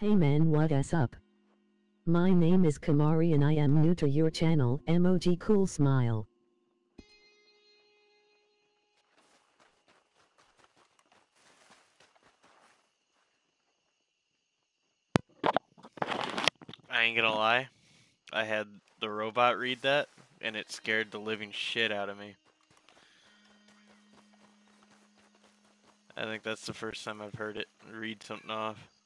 Hey man what is up? My name is Kamari and I am new to your channel emoji cool smile. I ain't gonna lie. I had the robot read that, and it scared the living shit out of me. I think that's the first time I've heard it read something off.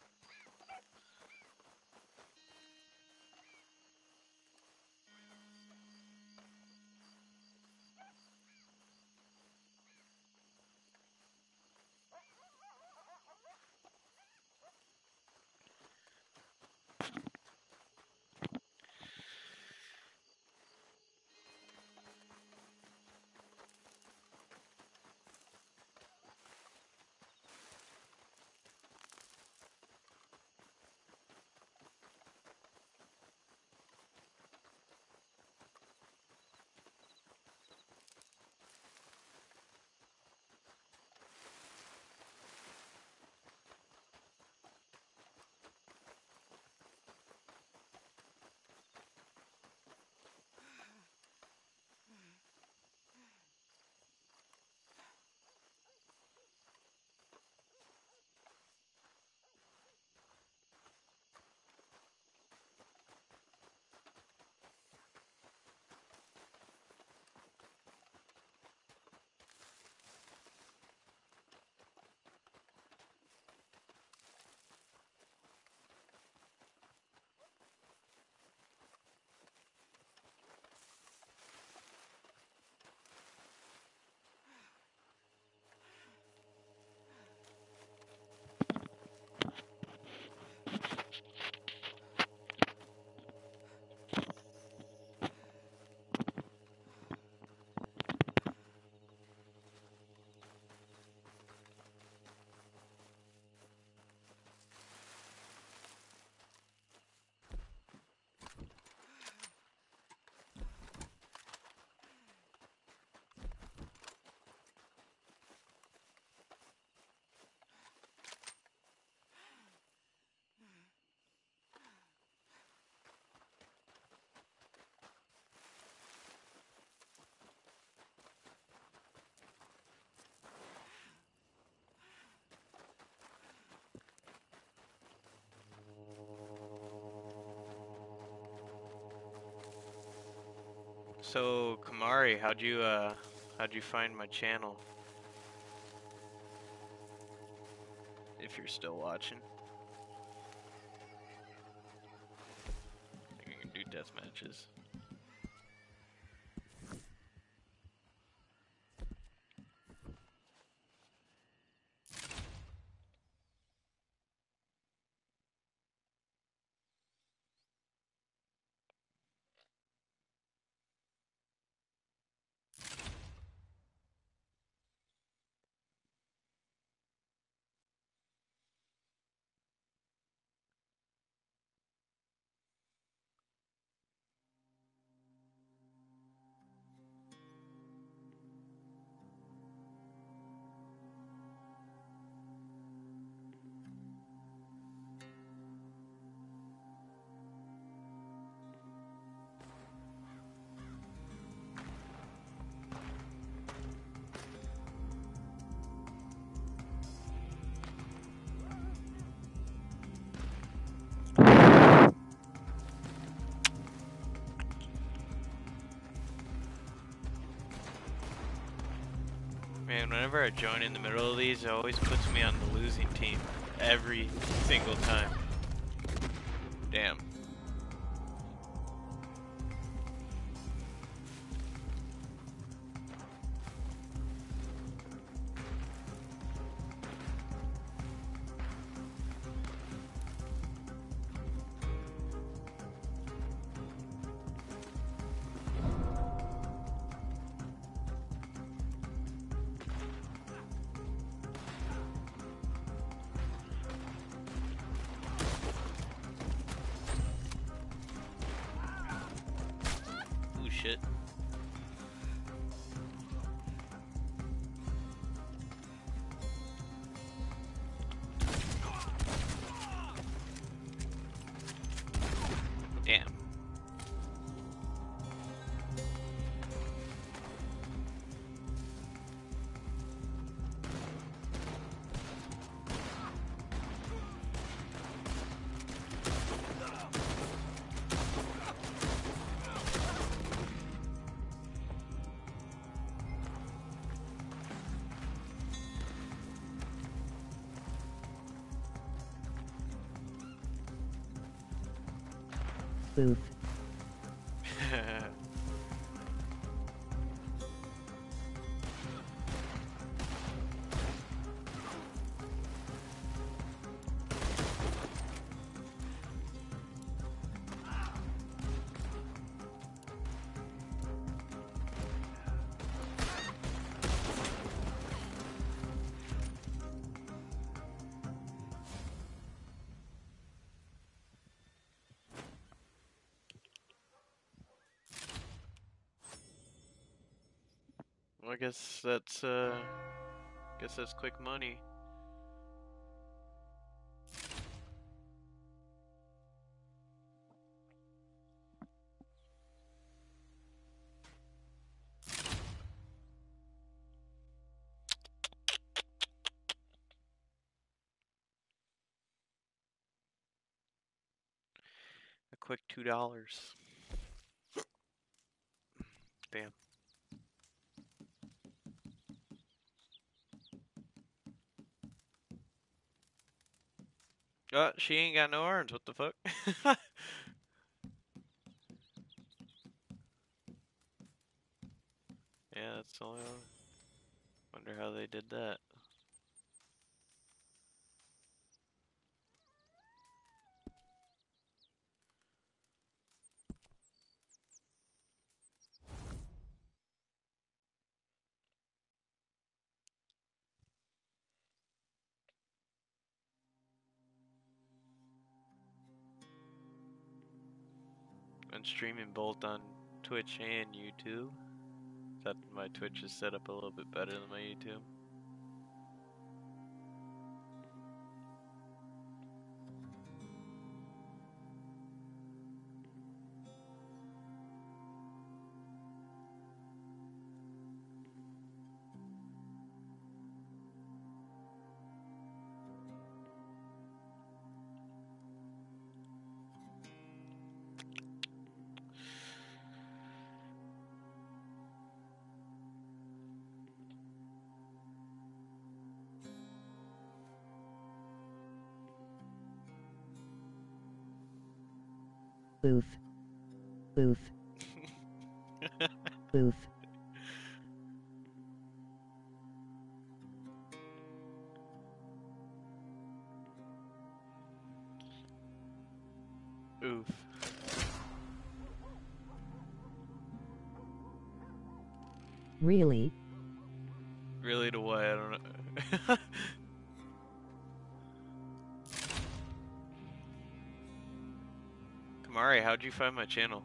So Kamari, how'd you uh how'd you find my channel? If you're still watching. I think we can do death matches. Whenever I join in the middle of these, it always puts me on the losing team. Every single time. Damn. I guess that's uh, guess that's quick money. A quick two dollars. Damn. Uh, she ain't got no arms. What the fuck? yeah, that's the only one. Wonder how they did that. Streaming both on Twitch and YouTube. That my Twitch is set up a little bit better than my YouTube. Booth. Booth. Oof. Really? Really to what? I don't know. Kamari, how'd you find my channel?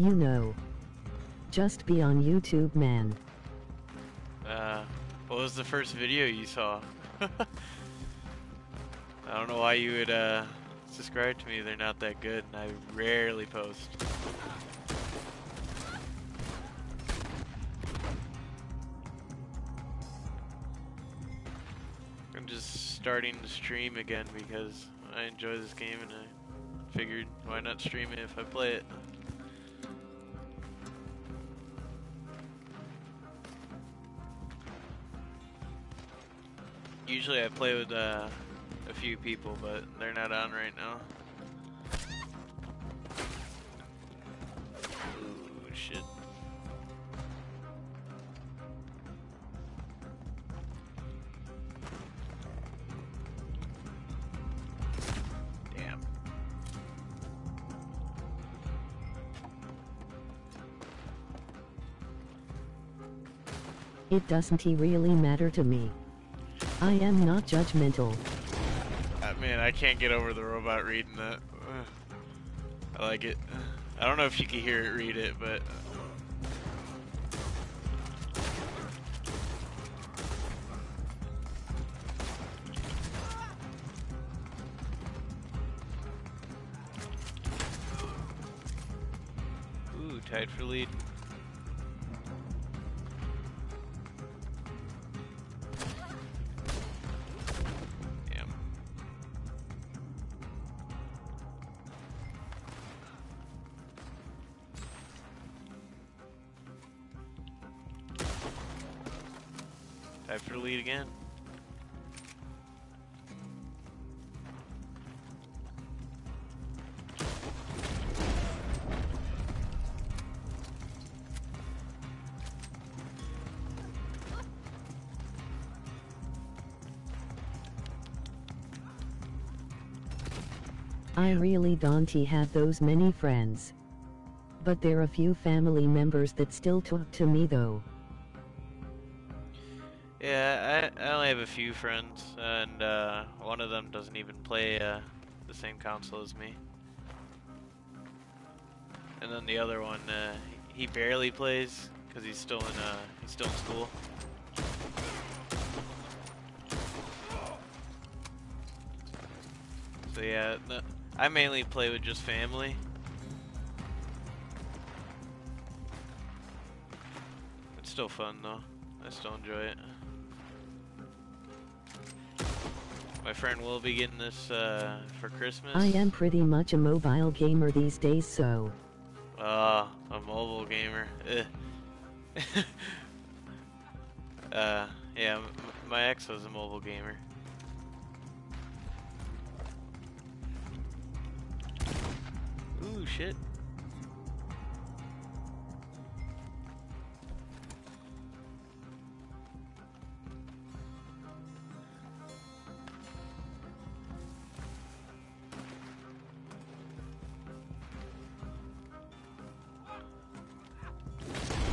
You know. Just be on YouTube, man. Uh, what was the first video you saw? I don't know why you would uh, subscribe to me. They're not that good, and I rarely post. I'm just starting to stream again because I enjoy this game, and I figured why not stream it if I play it. Usually I play with uh, a few people, but they're not on right now. Ooh, shit. Damn. It doesn't really matter to me. I am not judgmental. Uh, man, I can't get over the robot reading that. I like it. I don't know if you can hear it read it, but. Ooh, tied for lead. Don't have those many friends. But there are a few family members that still talk to me though. Yeah, I, I only have a few friends, and uh, one of them doesn't even play uh, the same console as me. And then the other one, uh, he barely plays because he's still in uh, he's still in school. So yeah, I mainly play with just family. It's still fun though. I still enjoy it. My friend will be getting this uh, for Christmas. I am pretty much a mobile gamer these days so. Ah, a mobile gamer. Uh, yeah, m- my ex was a mobile gamer. Ooh, shit.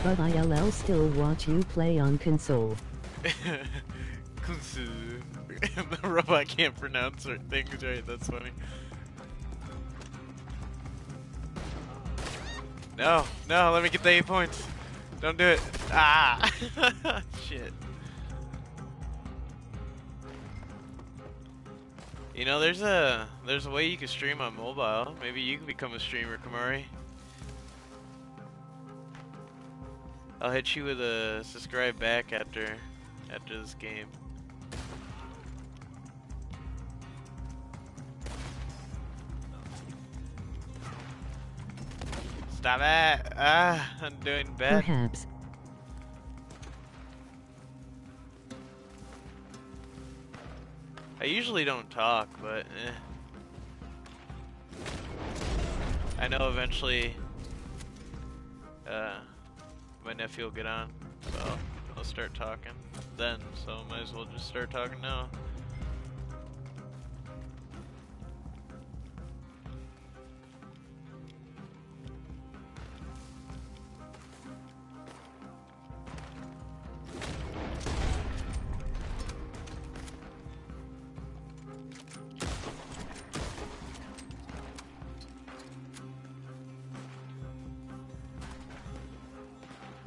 But ILL still watch you play on console. Kunsu. the robot can't pronounce her things right, that's funny. No, no, let me get the eight points. Don't do it. Ah! Shit. You know, there's a there's a way you can stream on mobile. Maybe you can become a streamer, Kamari. I'll hit you with a subscribe back after after this game. Stop it! Ah, I'm doing bad. Perhaps. I usually don't talk, but eh. I know eventually uh, my nephew will get on, so I'll start talking then. So might as well just start talking now.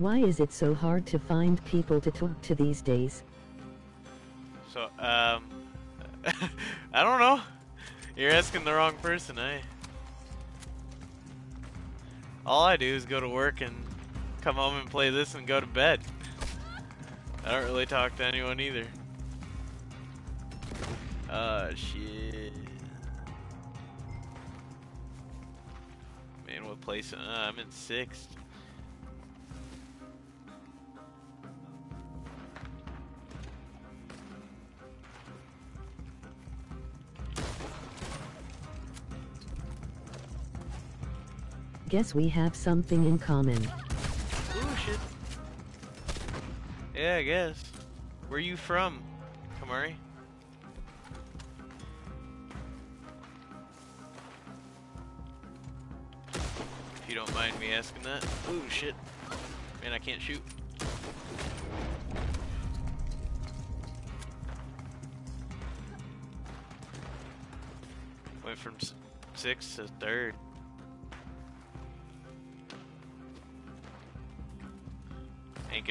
Why is it so hard to find people to talk to these days? So um, I don't know. You're asking the wrong person, eh? All I do is go to work and come home and play this and go to bed. I don't really talk to anyone either. Uh, shit. Man, what place? Uh, I'm in sixth. Guess we have something in common. Ooh, shit. Yeah, I guess. Where you from, Kamari? If you don't mind me asking that. Ooh, shit. Man, I can't shoot. Went from sixth to third.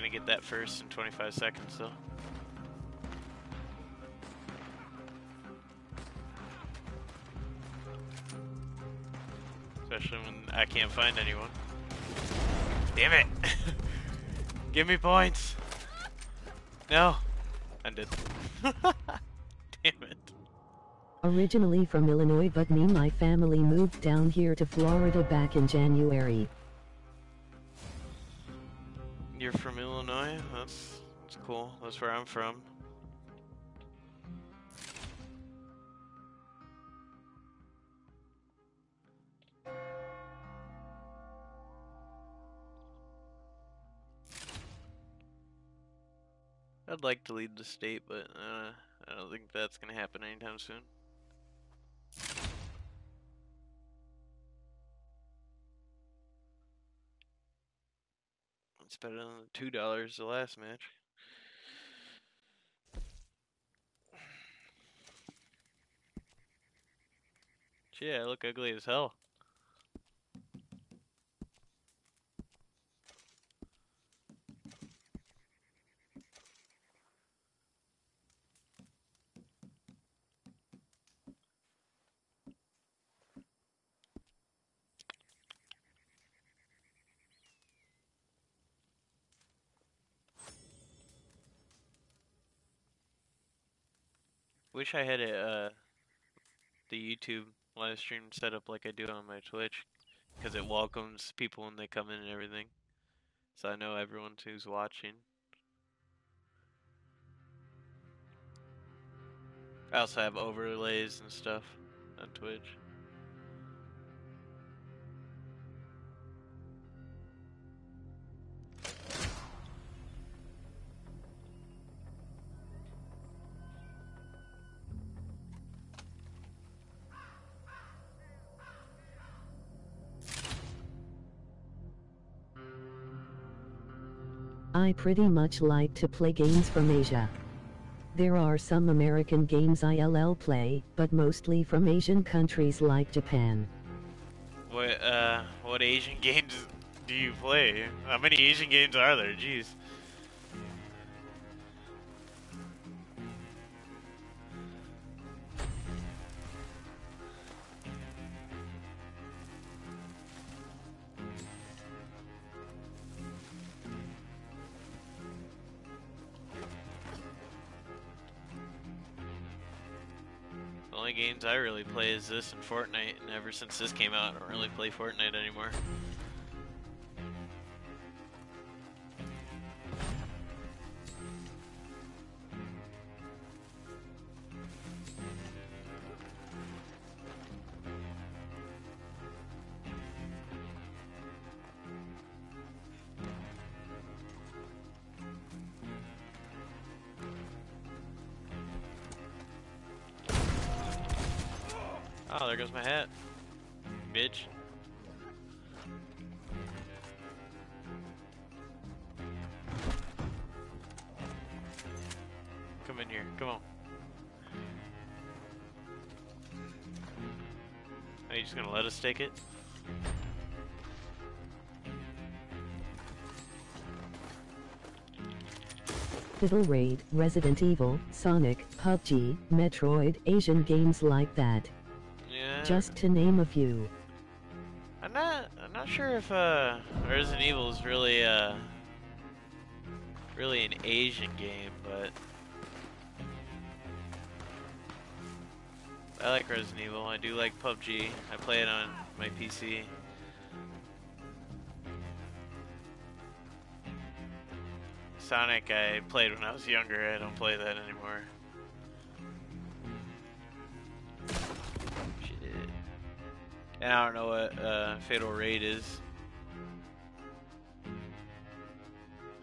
Gonna get that first in 25 seconds though. Especially when I can't find anyone. Damn it! Give me points! No! I. Damn it. Originally from Illinois but me my family moved down here to Florida back in January. That's where I'm from. I'd like to lead the state, but uh, I don't think that's going to happen anytime soon. It's better than two dollars the last match. Yeah, I look ugly as hell. Wish I had a uh, the YouTube live stream setup like I do on my Twitch, because it welcomes people when they come in and everything, so I know everyone who's watching. I also have overlays and stuff on Twitch. I pretty much like to play games from Asia. There are some American games ILL play, but mostly from Asian countries like Japan. What uh, what Asian games do you play? How many Asian games are there? Jeez. Play is this and Fortnite, and ever since this came out, I don't really play Fortnite anymore. You let us take it? Fatal Raid, Resident Evil, Sonic, PUBG, Metroid, Asian games like that. Yeah. Just to name a few. I'm not. I'm not sure if uh, Resident Evil is really uh, really an Asian game, but I like Resident Evil. I do like PUBG. I play it on my PC. Sonic, I played when I was younger. I don't play that anymore. Shit. And I don't know what uh, Fatal Raid is.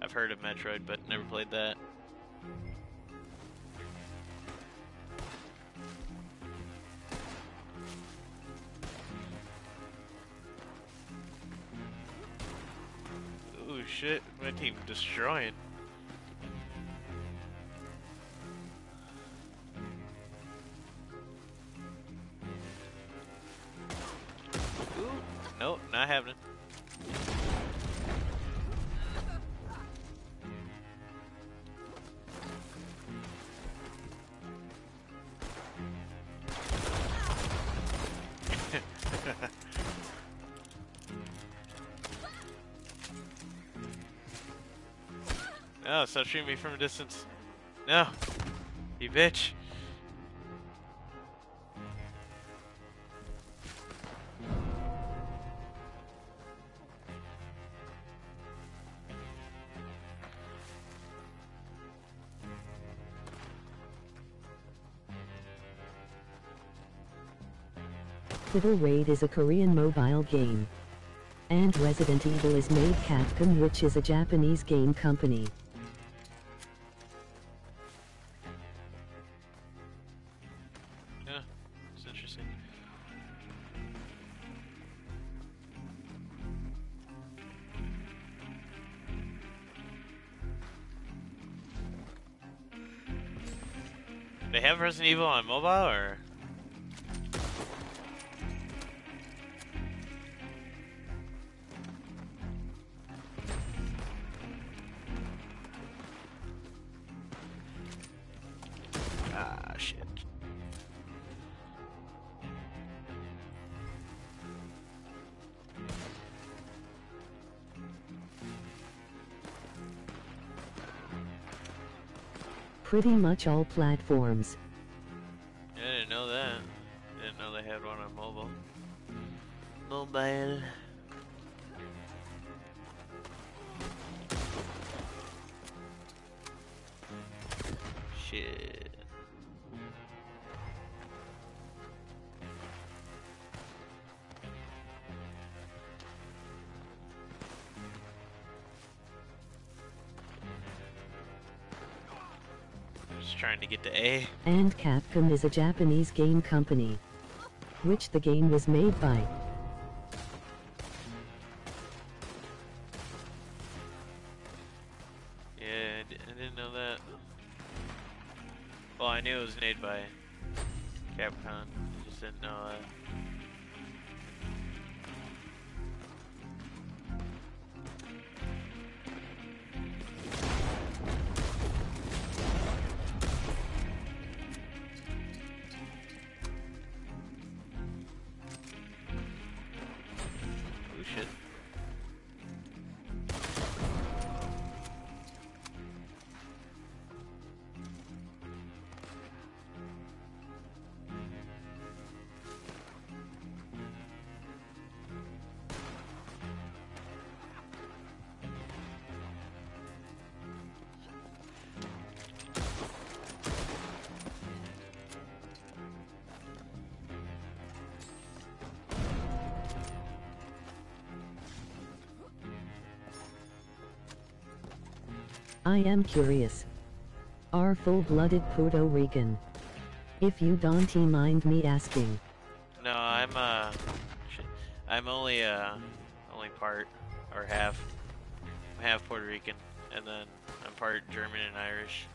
I've heard of Metroid, but never played that. Shit. My team destroying. Ooh, nope, not happening. Stop shooting me from a distance. No. You bitch. Fatal Raid is a Korean mobile game. And Resident Evil is made Capcom which is a Japanese game company. Mobile, or ah shit. Pretty much all platforms. To get to A. And Capcom is a Japanese game company. Which the game was made by. I am curious. Are full-blooded Puerto Rican? If you don't mind me asking. No, I'm uh. I'm only uh, only part or half. I'm half Puerto Rican, and then I'm part German and Irish.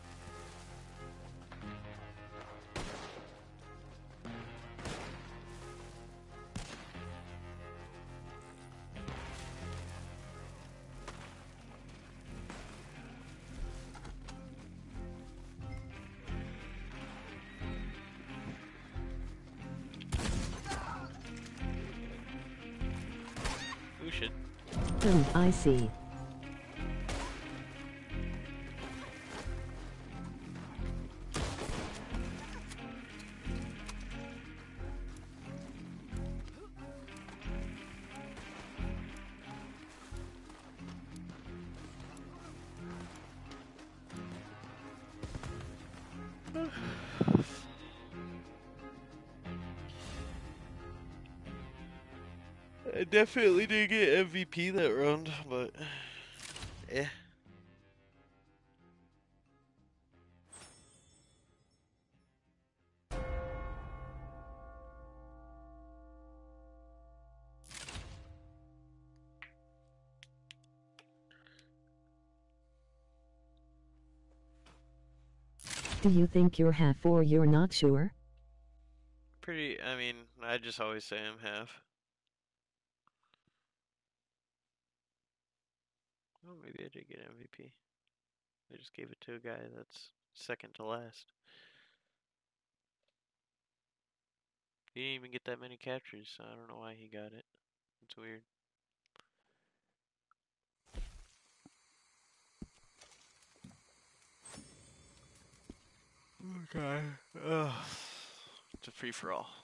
Hmm, definitely didn't get MVP that round, but yeah. Do you think you're half or you're not sure? Pretty, I mean, I just always say I'm half. Oh, maybe I did get MVP. I just gave it to a guy that's second to last. He didn't even get that many captures, so I don't know why he got it. It's weird. Okay. Ugh. It's a free for all.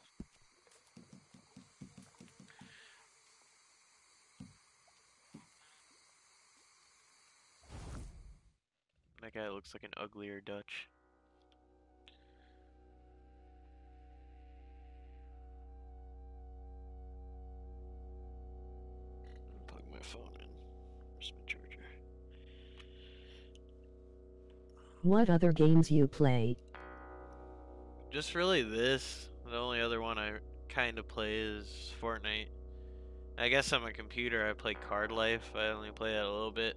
That guy looks like an uglier Dutch. Plug my phone in. Where's my charger? What other games you play? Just really this. The only other one I kind of play is Fortnite. I guess on my computer I play Card Life. I only play that a little bit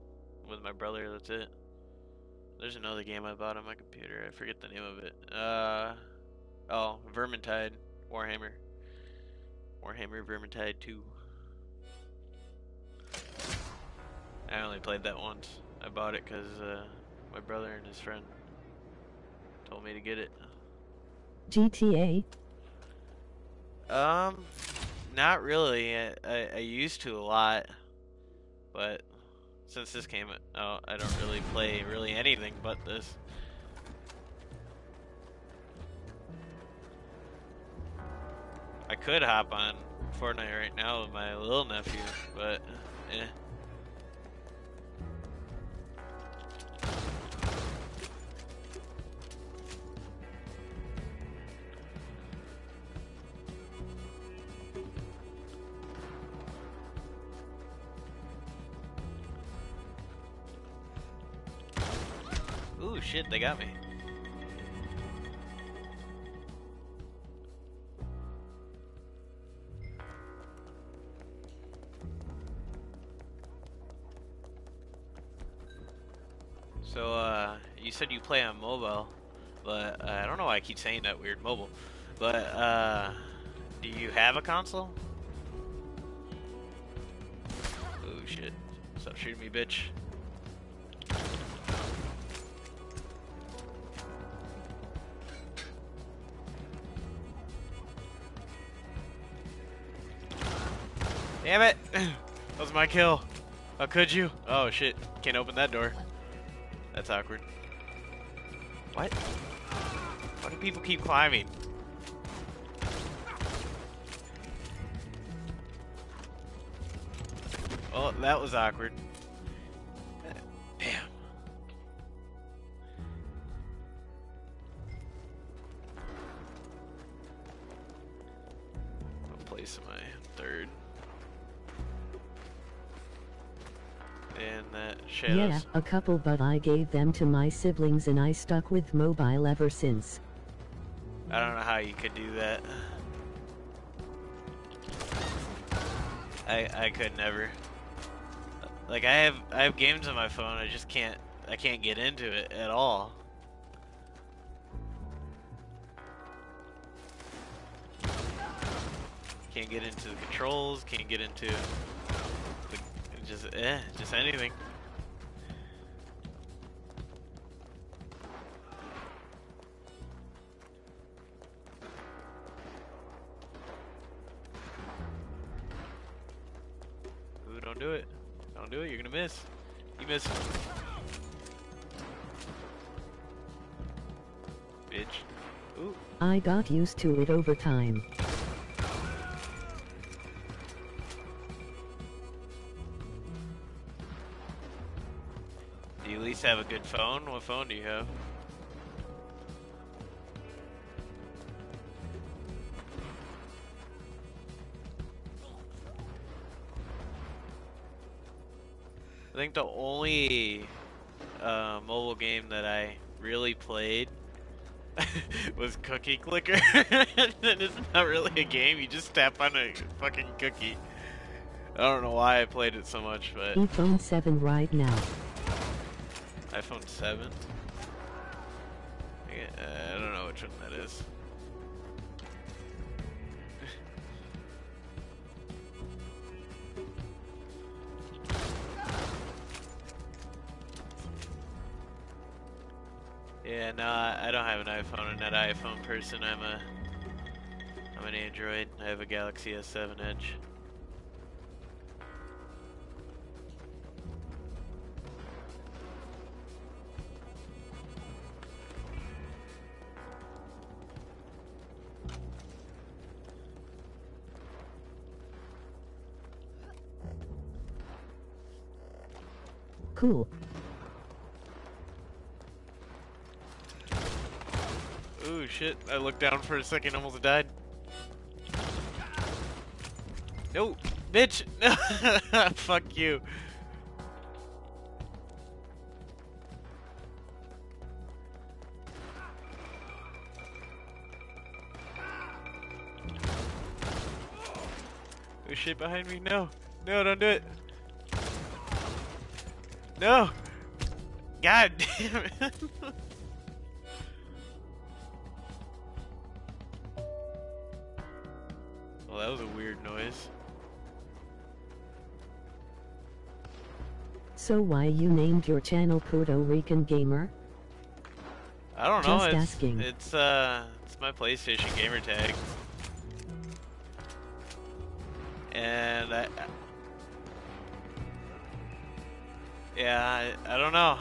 with my brother. That's it. There's another game I bought on my computer. I forget the name of it. Uh oh, Vermintide, Warhammer, Warhammer Vermintide 2. I only played that once. I bought it because uh, my brother and his friend told me to get it. GTA? Um, not really. I, I, I used to a lot, but since this came out, I don't really play really anything but this. I could hop on Fortnite right now with my little nephew, but eh. They got me. So, uh, you said you play on mobile, but uh, I don't know why I keep saying that weird mobile. But, uh, do you have a console? Oh shit. Stop shooting me, bitch. Damn it! That was my kill. How could you? Oh shit. Can't open that door. That's awkward. What? Why do people keep climbing? Oh, that was awkward. Shadows. Yeah, a couple but I gave them to my siblings and I stuck with mobile ever since. I don't know how you could do that. I I could never. Like I have I have games on my phone. I just can't I can't get into it at all. Can't get into the controls. Can't get into the, just eh just anything. I got used to it over time. Do you at least have a good phone? What phone do you have? I think the only uh, mobile game that I really played was Cookie Clicker. and it's not really a game, you just tap on a fucking cookie. I don't know why I played it so much, but iPhone 7 right now. iPhone 7? Uh, I don't know which one that is. not an iPhone person. I'm a I'm an Android. I have a Galaxy S7 Edge. Cool. Shit. I looked down for a second, almost died. No, bitch! Fuck you. Oh shit behind me, no. No, don't do it. No! God damn it! So why you named your channel Puerto Rican Gamer? I don't know. Just it's, asking. It's uh, it's my PlayStation gamer tag, and I, I- yeah, I, I don't know.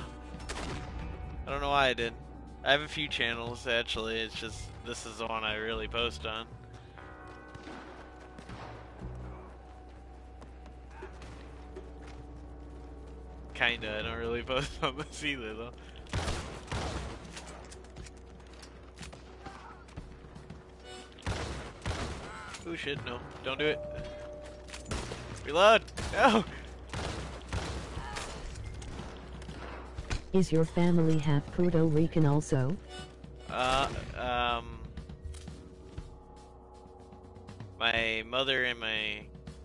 I don't know why I did. I have a few channels actually. It's just this is the one I really post on. Kinda. I don't really post on this either though. Oh shit, no. Don't do it. Reload! No! Is your family half Puerto Rican also? Uh, um... My mother and my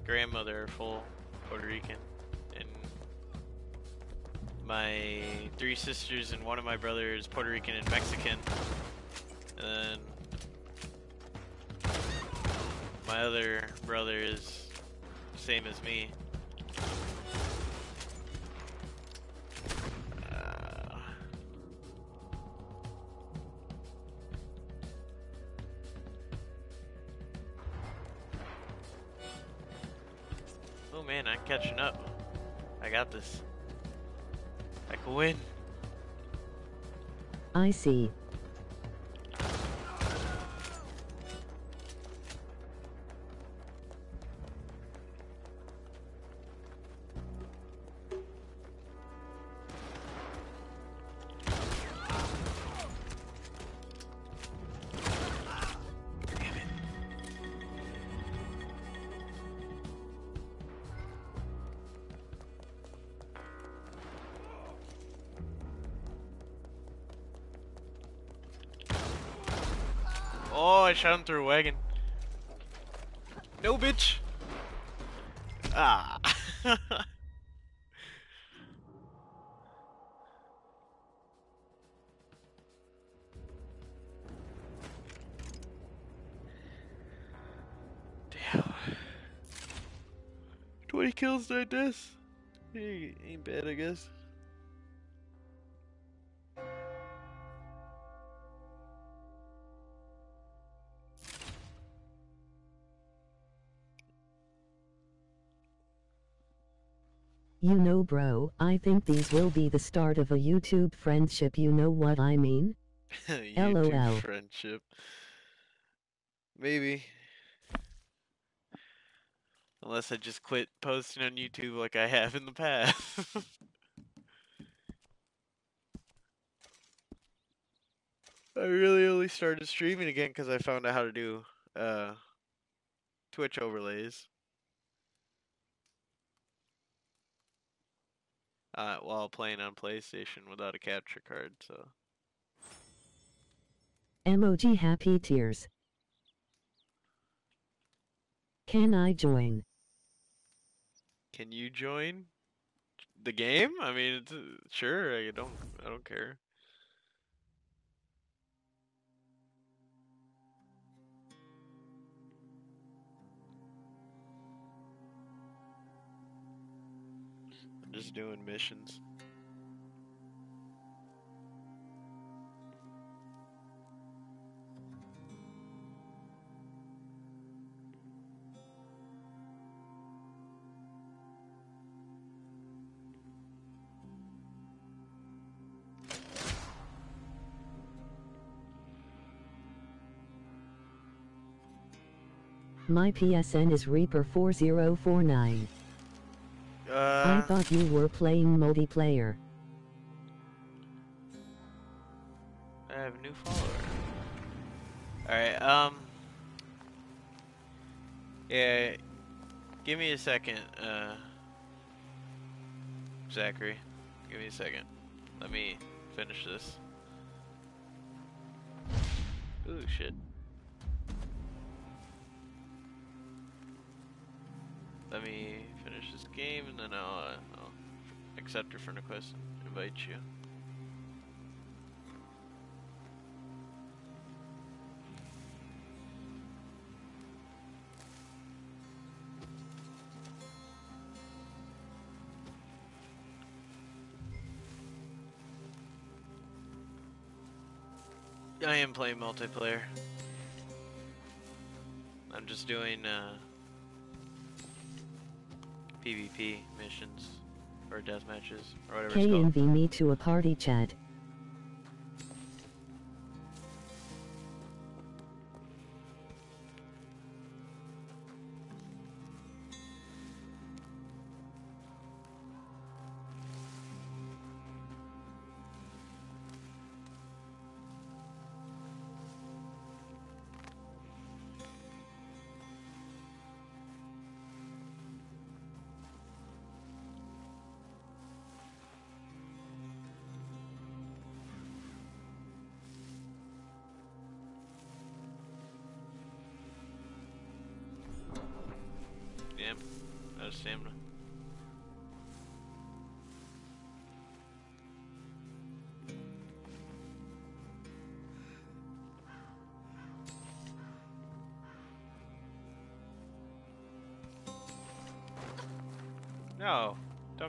grandmother are full Puerto Rican. My three sisters and one of my brothers Puerto Rican and Mexican. And then my other brother is same as me. Win. I see. Shot him through a wagon. No, bitch. Ah. Damn. 20 kills like this? Ain't bad, I guess. Bro, I think these will be the start of a YouTube friendship you know what I mean? YouTube LOL. friendship. Maybe. Unless I just quit posting on YouTube like I have in the past. I really only started streaming again because I found out how to do uh, Twitch overlays. Uh, while playing on PlayStation without a capture card, so. Emoji happy tears. Can I join? Can you join the game? I mean, it's, sure. I don't. I don't care. Just doing missions. My PSN is Reaper4049. I Uh, thought you were playing multiplayer. I have a new follower. Alright, um. Yeah, give me a second, uh. Zachary. Give me a second. Let me finish this. Ooh, shit. Let me finish this game and then I'll, uh, I'll accept your friend request and invite you. I am playing multiplayer. I'm just doing uh, PvP missions or death matches or whatever it's called. KNV me to a party chat.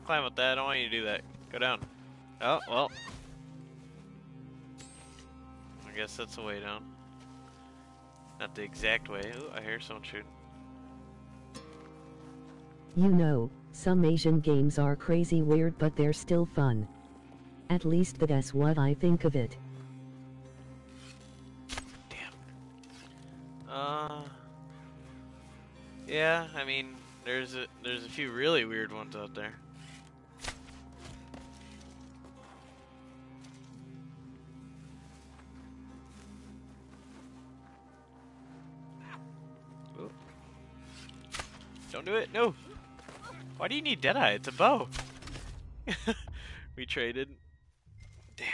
Climb up that. I don't want you to do that. Go down. Oh, well. I guess that's the way down. Not the exact way. Ooh, I hear someone shooting. You know, some Asian games are crazy weird but they're still fun. At least that's what I think of it. Damn. Uh. Yeah, I mean, there's a there's a few really weird ones out there. Don't do it. No. Why do you need Deadeye? It's a bow. we traded. Damn.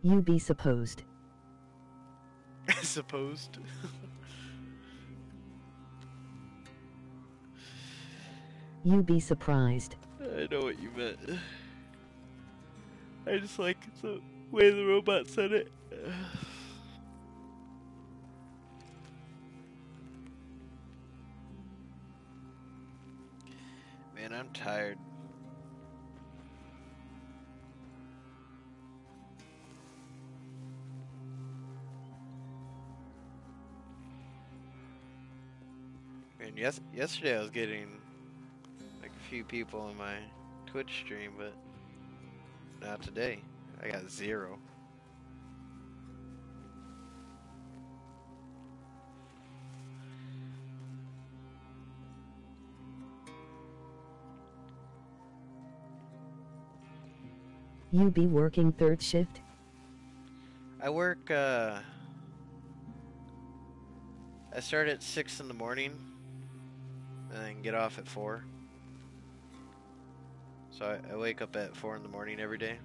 You be supposed. Supposed. You be surprised. I know what you meant. I just like the way the robot said it. I'm tired. And yes, yesterday I was getting like a few people in my Twitch stream, but not today. I got zero. You be working third shift? I work, uh. I start at 6 in the morning and then get off at 4. So I, I wake up at 4 in the morning every day.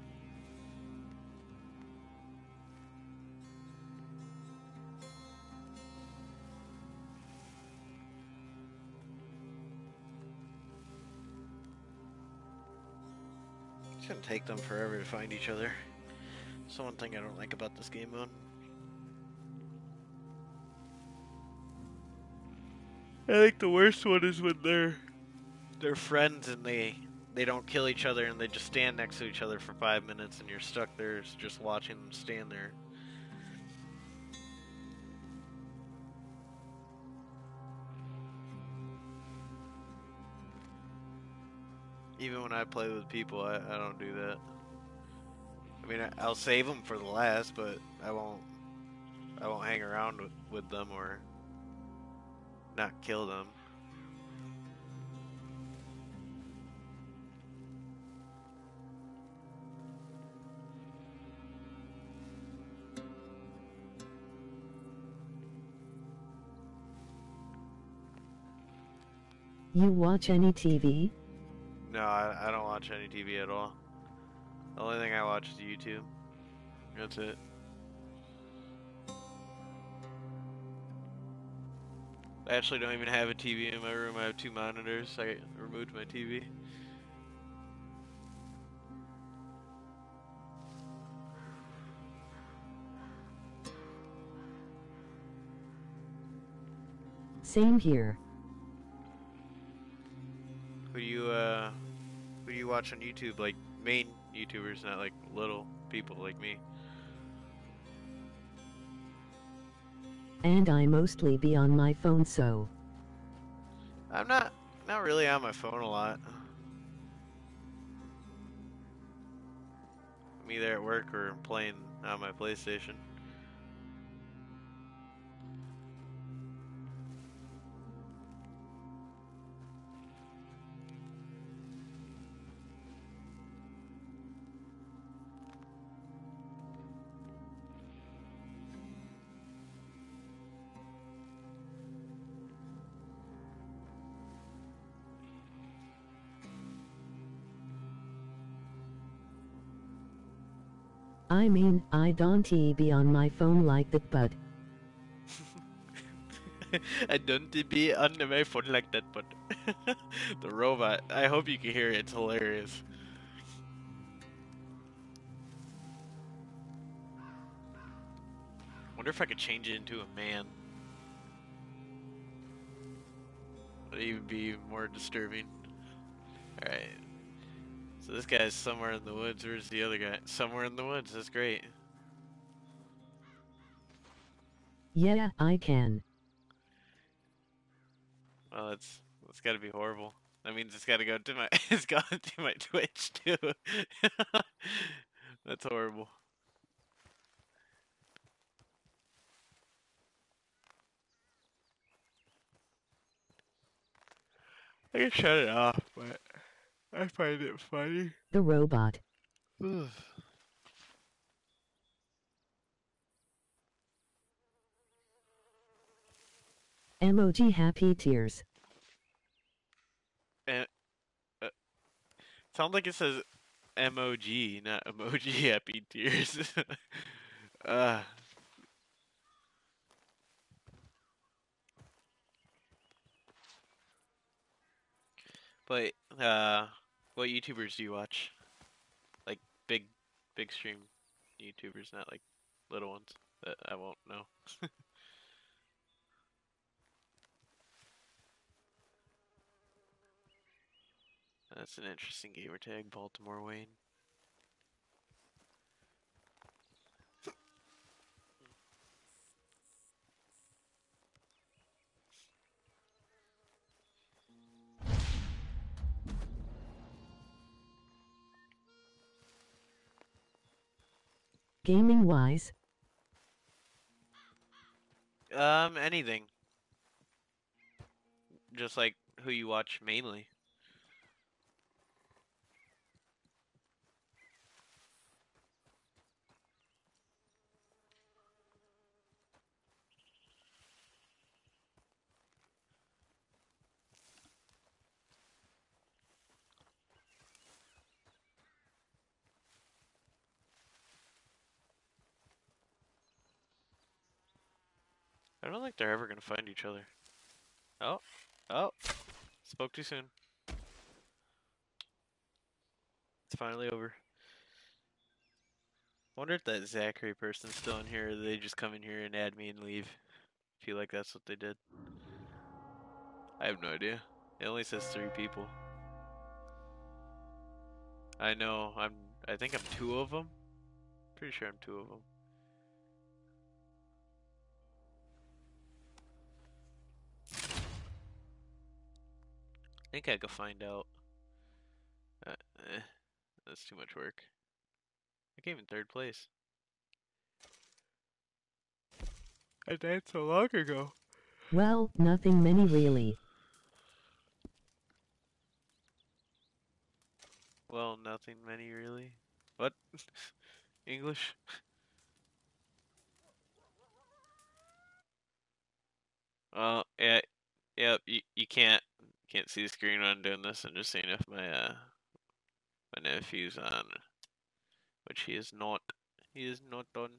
Take them forever to find each other. That's the one thing I don't like about this game mode. I think the worst one is when they're they're friends and they they don't kill each other and they just stand next to each other for five minutes and you're stuck there just watching them stand there. Even when I play with people, I, I don't do that. I mean, I, I'll save them for the last, but I won't. I won't hang around with, with them or not kill them. You watch any TV? No, I, I don't watch any TV at all. The only thing I watch is YouTube. That's it. I actually don't even have a TV in my room. I have two monitors. I removed my TV. Same here. Who you uh do you watch on YouTube? Like main YouTubers, not like little people like me. And I mostly be on my phone so. I'm not not really on my phone a lot. I'm either at work or playing on my PlayStation. I mean, I don't be on my phone like that but. I don't be on my phone like that, but the robot. I hope you can hear it. It's hilarious. Wonder if I could change it into a man. Would even be more disturbing. Alright. So this guy's somewhere in the woods. Where's the other guy? Somewhere in the woods. That's great. Yeah, I can. Well, that's that's got to be horrible. That means it's got to go to my it's got to my Twitch too. that's horrible. I can shut it off, but I find it funny. The robot. Emoji happy tears. And, uh, sounds like it says MOG, not emoji happy tears. uh, but, uh, what YouTubers do you watch? Like big, big stream YouTubers, not like little ones that I won't know. That's an interesting gamer tag, Baltimore Wayne. Gaming wise? Um, anything. Just like who you watch mainly. I don't think they're ever gonna find each other. Oh, oh, spoke too soon. It's finally over. Wonder if that Zachary person's still in here, or they just come in here and add me and leave. I Feel like that's what they did. I have no idea. It only says three people. I know. I'm. I think I'm two of them. Pretty sure I'm two of them. Think I could find out. Uh, eh, that's too much work. I came in third place. I died so long ago. Well, nothing many really. Well, nothing many really. What? English? Oh, yeah, yep. You you can't can't see the screen when I'm doing this. I'm just seeing if my uh my nephew's on, which he is not. He is not on.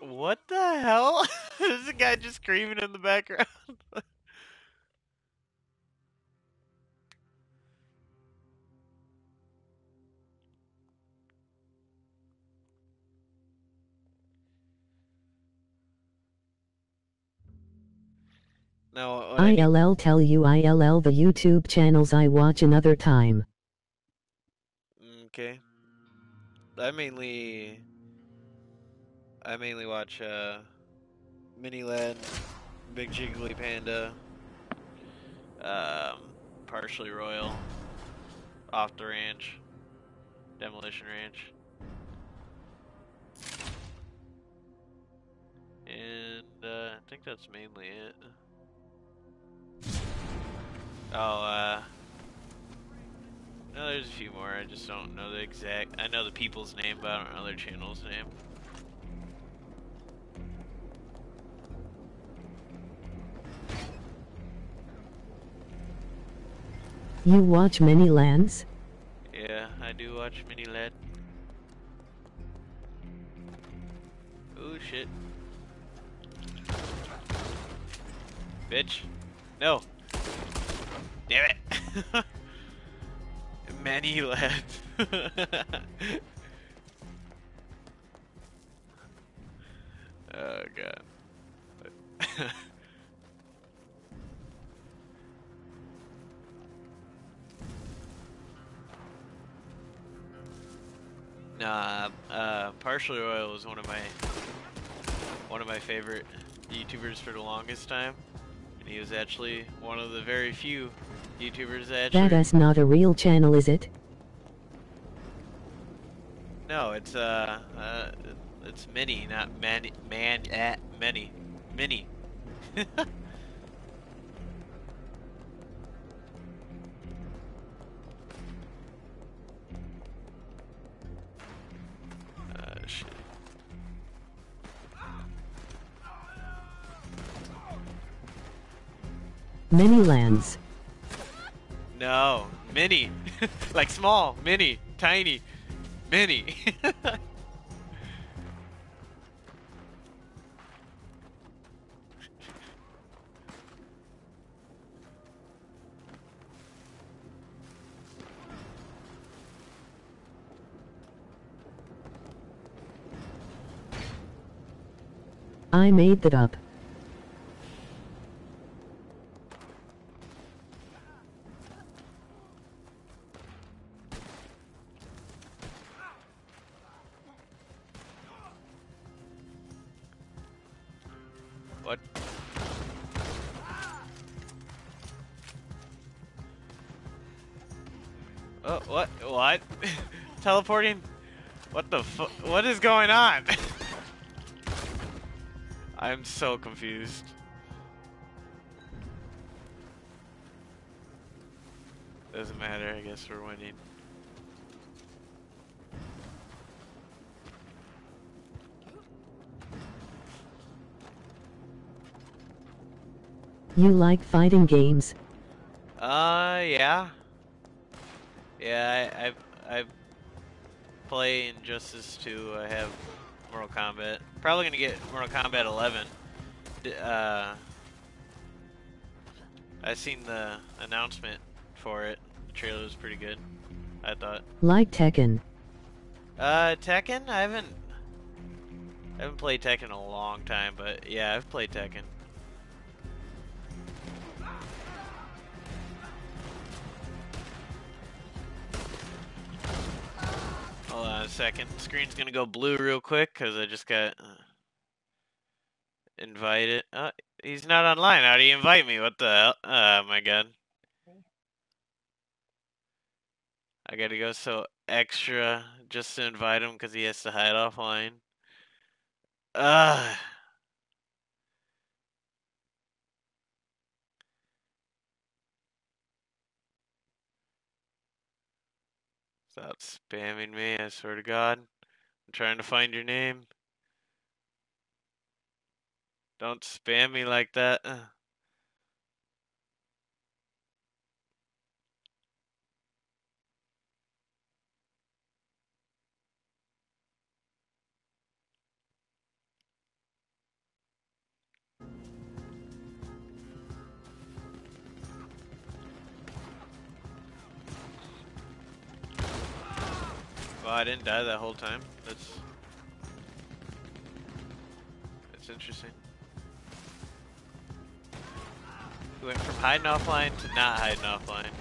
What the hell? There's a guy just screaming in the background. no, I ILL tell you ILL the YouTube channels I watch another time. Okay. I mainly I mainly watch uh Mini Ladd, Big Jiggly Panda, um, Partially Royal, Off the Ranch, Demolition Ranch. And uh, I think that's mainly it. Oh, uh no, there's a few more. I just don't know the exact. I know the people's name, but I don't know their channel's name. You watch many lands? Yeah, I do watch Mini Ladd. Oh shit. Bitch. No. Damn it. Many Ladd. oh god. Nah, uh, Partially Royal was one of my one of my favorite YouTubers for the longest time, and he was actually one of the very few YouTubers that. That is not a real channel is it? No, it's uh, uh, it's mini, not many, man, eh, many, mini. shit. Many lands. No, mini, like small, mini, tiny, mini. I made that up. What the fu- What is going on? I'm so confused. Doesn't matter, I guess we're winning. You like fighting games? Uh, yeah. Yeah, I, I, I play Injustice 2. I have Mortal Kombat. Probably gonna get Mortal Kombat 11. D- Uh, I seen the announcement for it. The trailer was pretty good. I thought. Like Tekken? Uh, Tekken. I haven't. I haven't played Tekken in a long time, but yeah, I've played Tekken. Second. Screen's gonna go blue real quick because I just got uh, invited. Uh, he's not online. How do you invite me? What the hell? Oh my god. I gotta go so extra just to invite him because he has to hide offline. Ugh. Stop spamming me, I swear to God. I'm trying to find your name. Don't spam me like that. Well, I didn't die that whole time. That's that's interesting. We went from hiding offline to not hiding offline.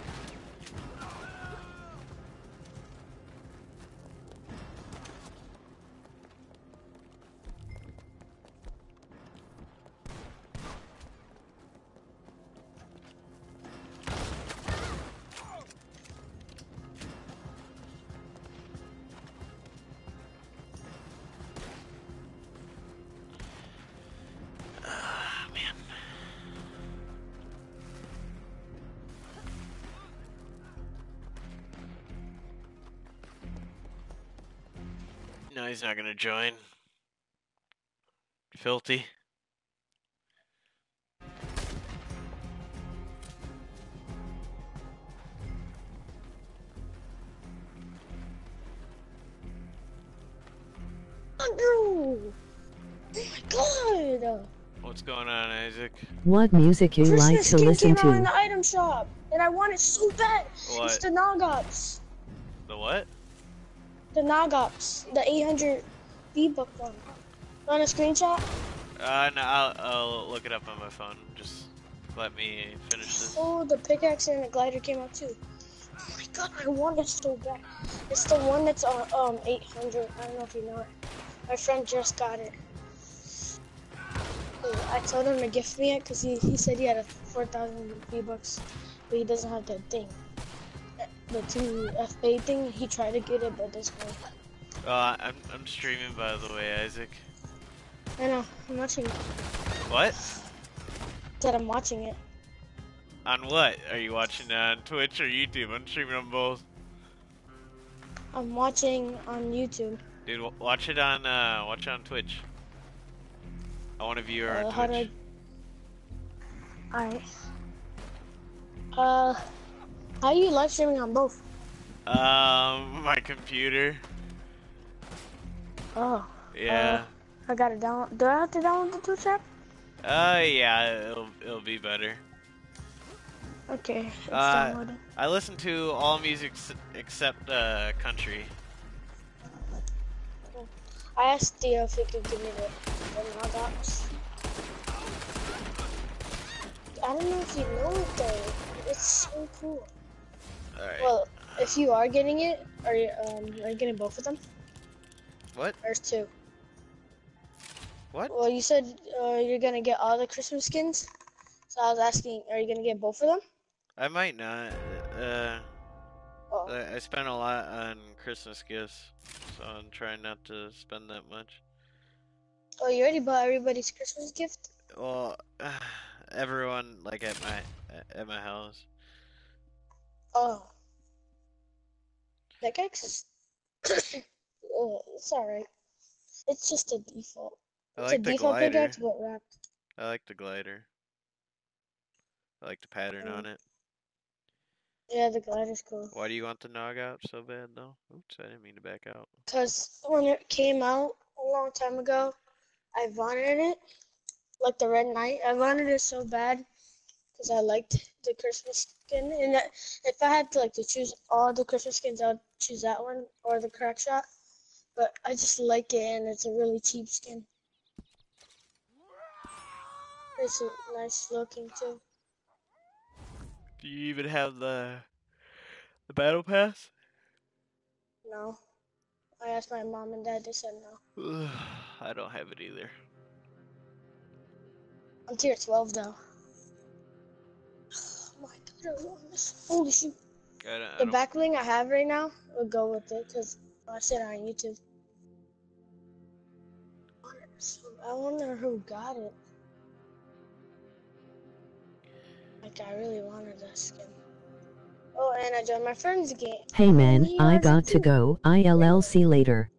No, he's not gonna join. Filthy. Andrew! Oh my god! What's going on, Isaac? What music you like Christmas to skin listen came out in to? the item shop, and I want it so bad. It's What? the Nog Ops. The what? The 800 V-Buck one. Want a screenshot? Uh, no, I'll, I'll look it up on my phone. Just let me finish this. Oh, the pickaxe and the glider came out too. Oh my god, I want it so bad. It's the one that's on um 800. I don't know if you know it. My friend just got it. Oh, I told him to gift me it because he, he said he had a 4,000 V-Bucks, but he doesn't have that thing. The two FA thing, he tried to get it, but doesn't work. Uh, I'm, I'm streaming, by the way, Isaac. I know, I'm watching. What? Said I'm watching it. On what? Are you watching on Twitch or YouTube? I'm streaming on both. I'm watching on YouTube. Dude, watch it on, uh, watch it on Twitch. I want to view her Uh, on Twitch. Alright. Uh, how are you live streaming on both? Um, my computer. Oh, Yeah. I gotta download. Do I have to download the Twitch app? Uh, yeah, it'll, it'll be better. Okay, it's Uh, downloading. I listen to all music s- except, uh, country. I asked Theo if he could give me the, the. I don't know if you know it though. It's so cool. Alright. Well, if you are getting it, are you um are you getting both of them? what? There's two. What? Well, you said uh, you're gonna get all the Christmas skins, so I was asking, are you gonna get both of them? I might not. Uh, Oh, I I spent a lot on Christmas gifts, so I'm trying not to spend that much. oh, you already bought everybody's Christmas gift. Well, everyone like at my at my house. Oh, that guy's. oh, it's alright. It's just a default. I It's like a the default glider. pickaxe, but wrapped. I like the glider. I like the pattern Mm. on it. Yeah, the glider's cool. Why do you want the Nog Ops so bad though? Oops, I didn't mean to back out. Cause when it came out a long time ago, I wanted it, like the Red Knight. I wanted it so bad, cause I liked the Christmas skin. And if I had to like to choose all the Christmas skins, I'd choose that one or the crack shot. But I just like it, and it's a really cheap skin. It's a nice looking too. Do you even have the the battle pass? No, I asked my mom and dad. They said no. I don't have it either. I'm tier 12 though. Holy shoot. I don't, I The don't- back bling I have right now will go with it because I watched it on YouTube. I wonder who got it. Like I really wanted that skin. Oh, and I joined my friend's game. Hey man, He I got to go. I'll see later.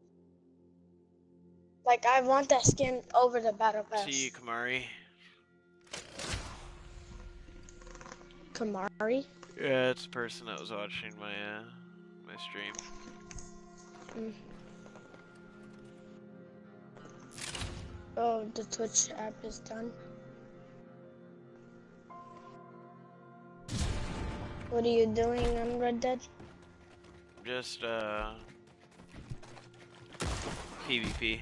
Like I want that skin over the battle pass. See you, Kamari. Kamari. Yeah, it's the person that was watching my uh my stream. Oh, the Twitch app is done. What are you doing on Red Dead? Just uh PvP.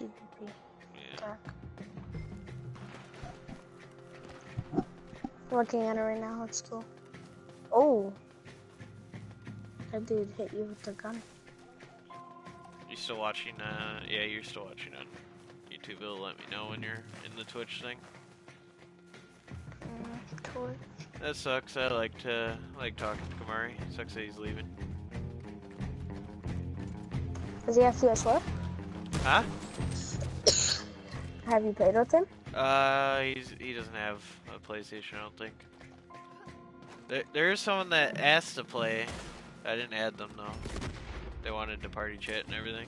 PvP. Yeah. Dark. Looking at it right now, it's cool. Oh! That dude hit you with the gun. You still watching? Uh, yeah, you're still watching on YouTube. It'll let me know when you're in the Twitch thing. Mm. That sucks. I like to like talking to Kamari. Sucks that he's leaving. Does he have PS4? Huh? Have you played with him? Uh, he's he doesn't have a PlayStation. I don't think. There, there is someone that asked to play. I didn't add them though. They wanted to party chat and everything.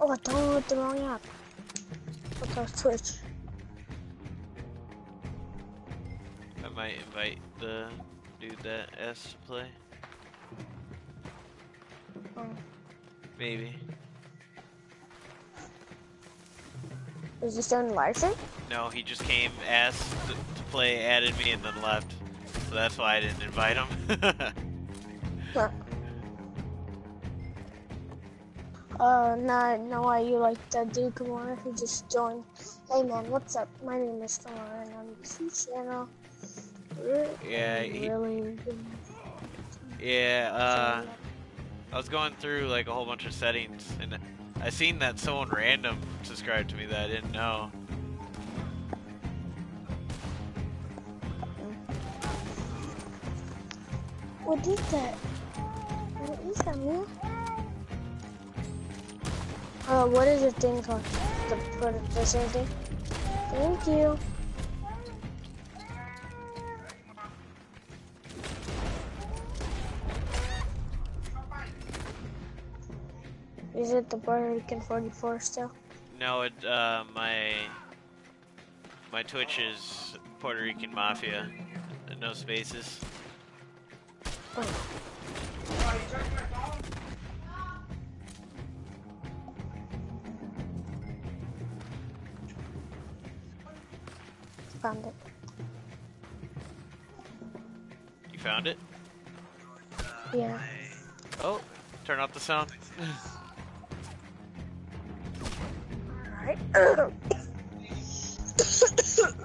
Oh, I downloaded the wrong app. Look on Twitch. I might invite the dude that asked to play. Maybe. Is he still in the live stream? No, he just came, asked to, to play, added me, and then left. So that's why I didn't invite him. Huh. Uh, now I know why you like that dude Kamara who just joined. Hey man, what's up? My name is Kamara and I'm the channel. Yeah, he, good. yeah. Uh, I was going through like a whole bunch of settings, and I seen that someone random subscribed to me that I didn't know. What is that? What is that, man? Uh, what is the thing called? The, the, same thing? Thank you. Is it the Puerto Rican 44 still? No, it uh, my my Twitch is Puerto Rican Mafia, no spaces. Found it. You found it? Yeah. Oh, turn off the sound.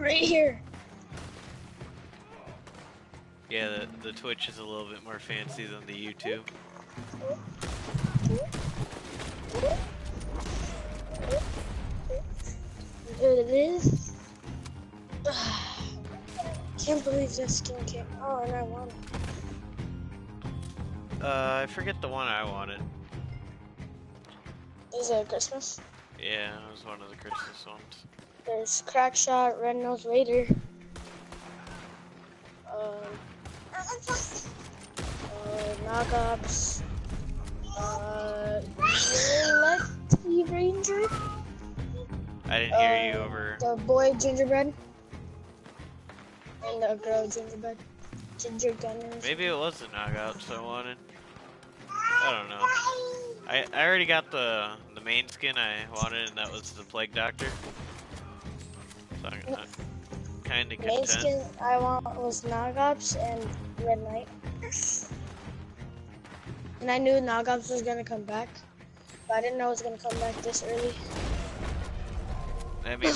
Right here. Yeah, the, the Twitch is a little bit more fancy than the YouTube. Here it is. Can't believe this skin came. Oh, and I want it. Uh, I forget the one I wanted. Is it Christmas? Yeah, it was one of the Christmas ones. There's Crackshot, Red Nose Raider. Um, uh, Nog Ops. Uh, Lefty Ranger. I didn't hear you Uh, over. The boy Gingerbread. And the girl Gingerbread. Ginger Gunners. Maybe it was the knockouts I wanted. I don't know. I, I already got the main skin I wanted, and that was the Plague Doctor. So I'm, I'm kind of content. Main skin I want was Nog Ops and Red Knight. And I knew Nog Ops was gonna come back. But I didn't know it was gonna come back this early. I mean,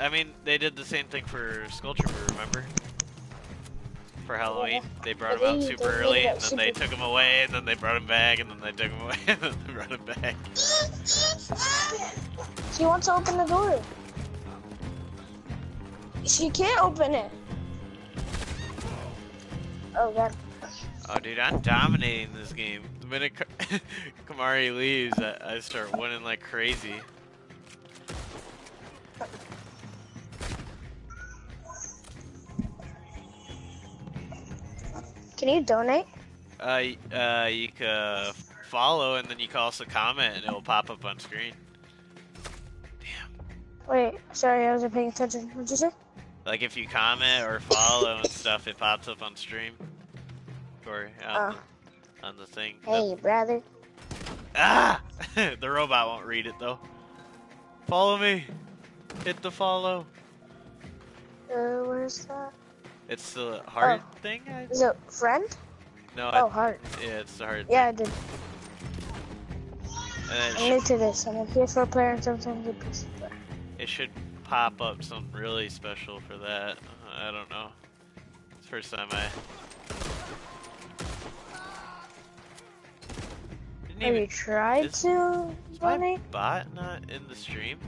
I mean, they did the same thing for Skull Trooper, remember? For Halloween. They brought him out super early, and then they took him away, and then they brought him back, and then they took him away, and then they brought him back. She wants to open the door. She can't open it. Oh god. Oh, dude, I'm dominating this game. The minute Kamari leaves, I, I start winning like crazy. Can you donate? Uh, uh, you can follow, and then you can also comment, and it will pop up on screen. Damn. Wait, sorry, I wasn't paying attention. What'd you say? Like if you comment or follow and stuff, it pops up on stream. Or on, the, on the thing. Hey, brother. Ah! the robot won't read it though. Follow me. Hit the follow. Uh, where's that? It's the oh. heart thing. I, Is it friend? no, Oh, I, heart. yeah, it's the heart. Yeah, I did. And I'm new it, to this. I'm a PS4 player and sometimes a PC player. should, it should pop up something really special for that. I don't know. It's the first time I. Didn't Have even you tried is- to Is my bot not in the stream?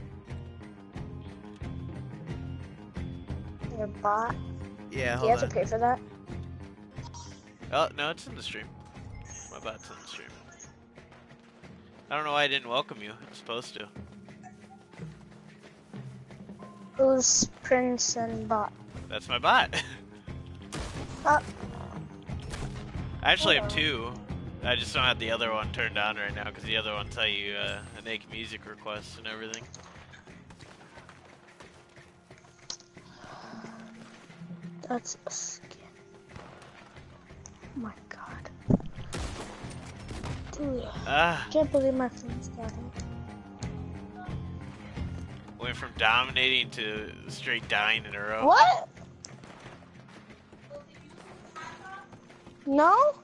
Your bot? Yeah, Do you have to pay for that? Oh, no, it's in the stream. My bot's in the stream. I don't know why I didn't welcome you. I'm supposed to. Who's Prince and bot? That's my bot. Oh. I actually have Hold on. two. I just don't have the other one turned on right now because the other one tell you uh, make music requests and everything. That's a skin. Oh my god. Dude, Ah, I can't believe my friends got it. went from dominating to straight dying in a row. What? No?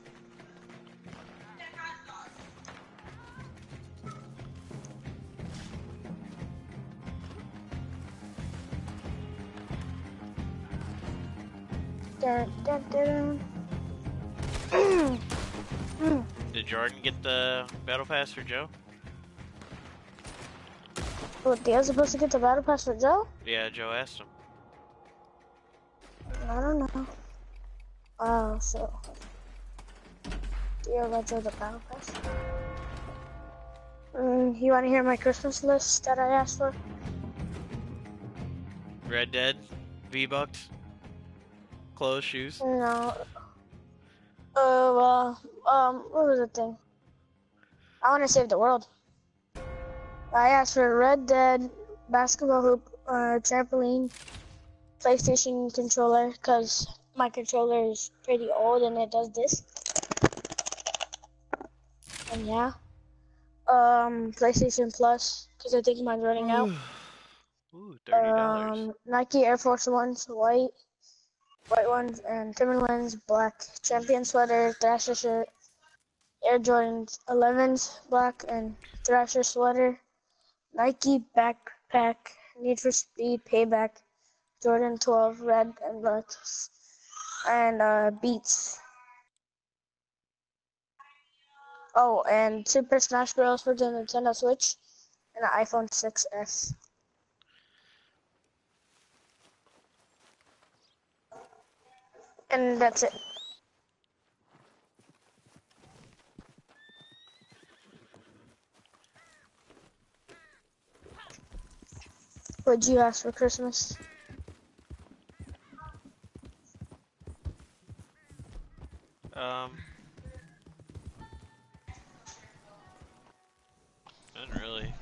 Dun, dun, dun. Did Jordan get the battle pass for Joe? What, Dale's supposed to get the battle pass for Joe? Yeah, Joe asked him. I don't know. Oh, so. do Dale got Joe the battle pass? Mm, you want to hear my Christmas list that I asked for? Red Dead, V Bucks, clothes, shoes. No. Uh, well, um, what was the thing? I want to save the world. I asked for a Red Dead, basketball hoop, uh, trampoline, PlayStation controller, because my controller is pretty old and it does this. And yeah. Um, PlayStation Plus, because I think mine's running out. Ooh, thirty dollars. Um, Nike Air Force Ones, white, white ones, and Timberlands, black. Champion sweater, Thrasher shirt, Air Jordans 11s, black, and Thrasher sweater. Nike backpack, Need for Speed, Payback, Jordan 12, red and black, and uh, Beats. Oh, and Super Smash Bros. for the Nintendo Switch, and an iPhone 6s. And that's it. What'd you ask for Christmas? Um, nothing really,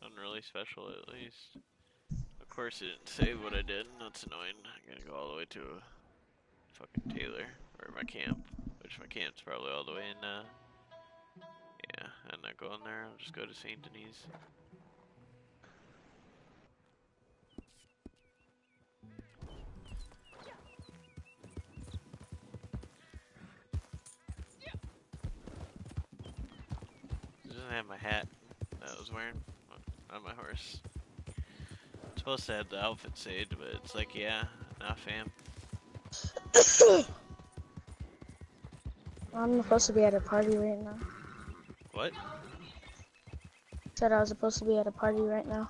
nothing really special at least. Of course, it didn't say what I did. That's annoying. I gotta go all the way to fucking Taylor or my camp, which my camp's probably all the way in. Uh, yeah, I'm not going there. I'll just go to Saint Denis. Doesn't have my hat that I was wearing on my horse. It's supposed to have the outfit saved, but it's like, yeah, not fam. I'm supposed to be at a party right now. What? Said I was supposed to be at a party right now.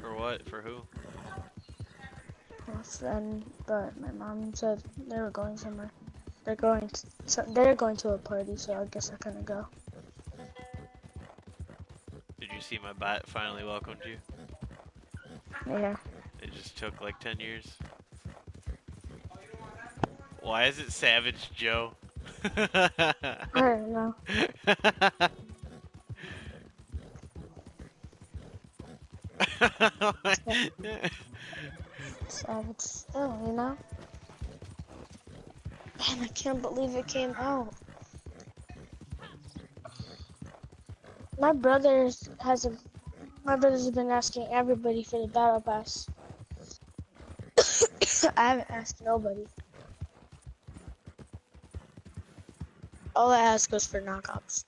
For what? For who? My friend, but my mom said they were going somewhere. They're going. To, so they're going to a party, so I guess I couldn't go. Did you see my bot finally welcomed you? Yeah. It just took like 10 years. Why is it Savage Joe? I don't know. Savage still, you know? Man, I can't believe it came out. My brothers has a my brothers been asking everybody for the battle pass. I haven't asked nobody. All I ask was for knockoffs.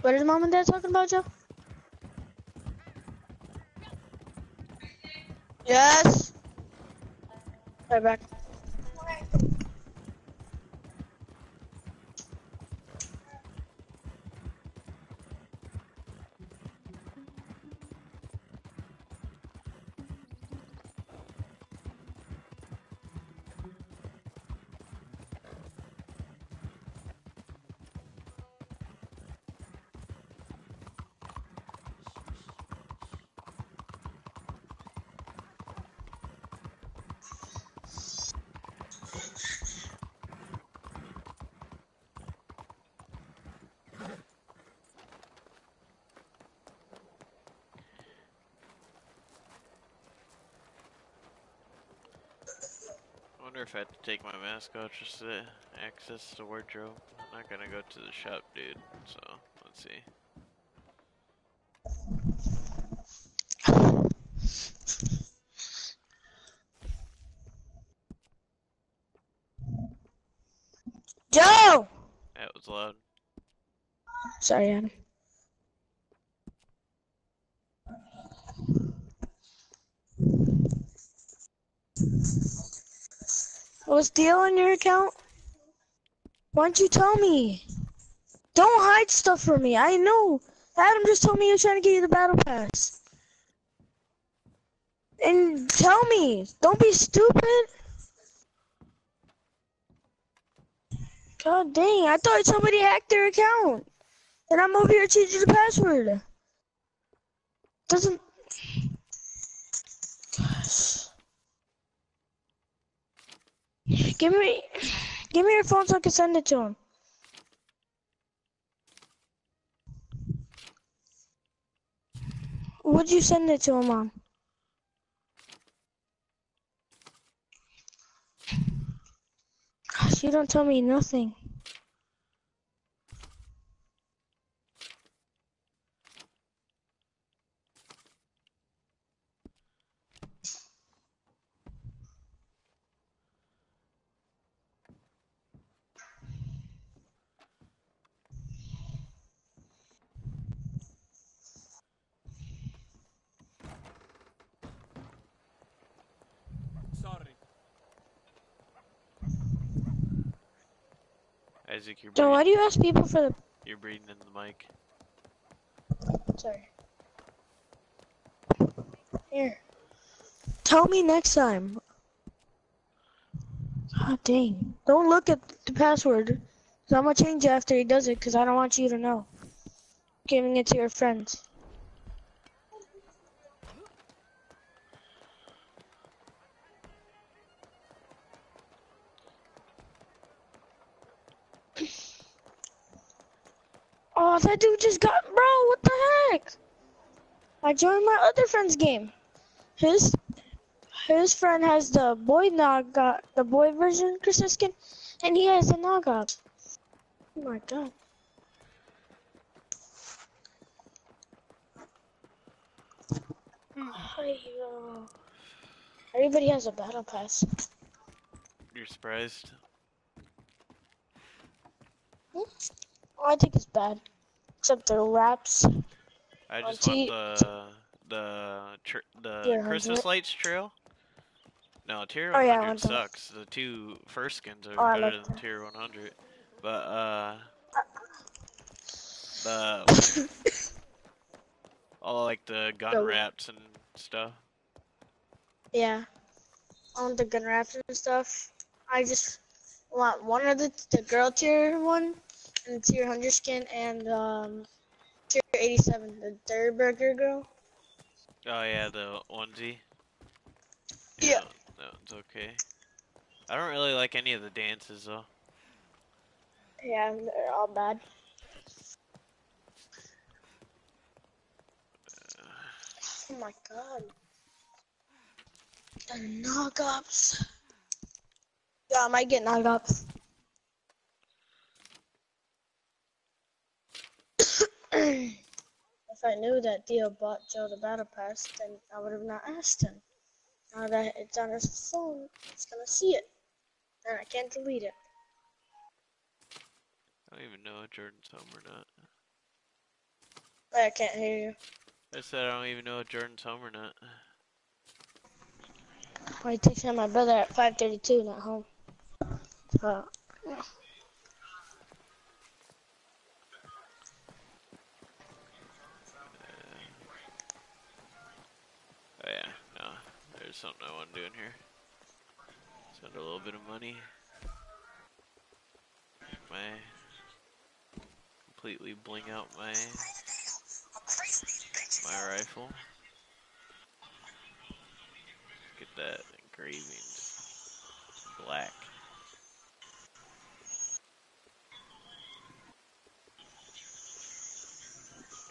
What is mom and dad talking about, Joe? Yes. Right back. Take my mask off just to access the wardrobe. I'm not gonna go to the shop, dude. So, let's see. Joe. That was loud. Sorry, Adam. The deal on your account? Why don't you tell me? Don't hide stuff from me. I know. Adam just told me he was trying to get you the battle pass. And tell me. Don't be stupid. God dang, I thought somebody hacked their account. And I'm over here changing the password. Doesn't. Gosh. Give me, give me your phone so I can send it to him. Would you send it to him on? Gosh, you don't tell me nothing. Sorry. Isaac, you're Joe, why do you ask people for the? you're breathing in the mic. Sorry. Here. Tell me next time. God dang. Don't look at the password. i I'm gonna change it after he does it because I don't want you to know. Giving it to your friends. Oh, that dude just got, bro, what the heck? I joined my other friend's game. His his friend has the boy Naga, uh, the boy version Christmas skin, and he has the Naga. Oh my god. Hi-yo. Uh, everybody has a battle pass. You're surprised? Hmm? Oh, I think it's bad. Except the wraps. I just want the the tr- the Tier Christmas lights trail. No, tier Oh, 100 yeah, I want those. sucks. The two first skins are Oh, better like than that. tier 100. But uh, the all like the gun The- wraps and stuff. Yeah. On the gun wraps and stuff. I just want one of the the girl tier one and the tier hundred skin and um tier eighty seven, the third burger girl. Oh yeah, the onesie. Yeah. that one's okay. I don't really like any of the dances though. Yeah, they're all bad. Oh my god. The Nog Ops. Yeah, I might get Nog Ops. If I knew that Dio bought Joe the Battle Pass, then I would have not asked him. Now that it's on his phone, he's gonna see it. And I can't delete it. I don't even know if Jordan's home or not. I can't hear you. I said I don't even know if Jordan's home or not. I texted my brother at 5:32, not home Oh yeah, no. There's something I want to do in here. Spend a little bit of money. My completely bling out my my rifle. Get that engraving black.